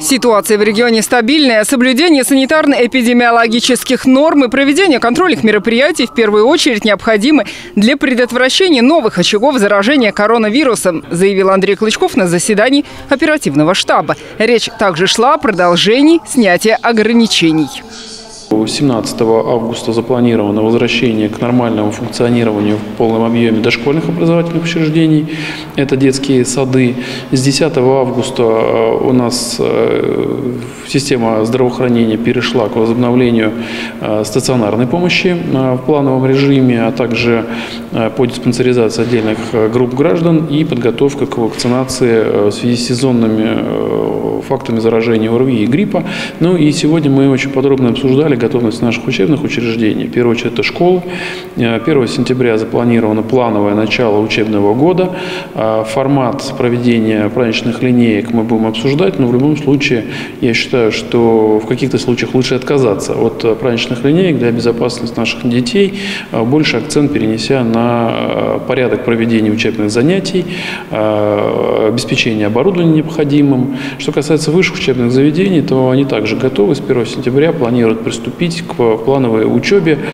Ситуация в регионе стабильная. Соблюдение санитарно-эпидемиологических норм и проведение контрольных мероприятий в первую очередь необходимы для предотвращения новых очагов заражения коронавирусом, заявил Андрей Клычков на заседании оперативного штаба. Речь также шла о продолжении снятия ограничений. 17 августа запланировано возвращение к нормальному функционированию в полном объеме дошкольных образовательных учреждений. Это детские сады. С 10 августа э, у нас э, система здравоохранения перешла к возобновлению э, стационарной помощи в плановом режиме, а также по диспансеризации отдельных групп граждан и подготовка к вакцинации в связи с сезонными фактами заражения ОРВИ и гриппа. Ну и сегодня мы очень подробно обсуждали готовность наших учебных учреждений. В первую очередь это школы. 1 э, сентября запланировано плановое начало учебного года. Э, формат проведения праздничных линеек мы будем обсуждать, но в любом случае я считаю, что в каких-то случаях лучше отказаться от э, праздничных линеек для безопасности наших детей, больше акцент перенеся на порядок проведения учебных занятий, обеспечение оборудования необходимым. Что касается высших учебных заведений, то они также готовы с 1 сентября планируют приступить к плановой учебе.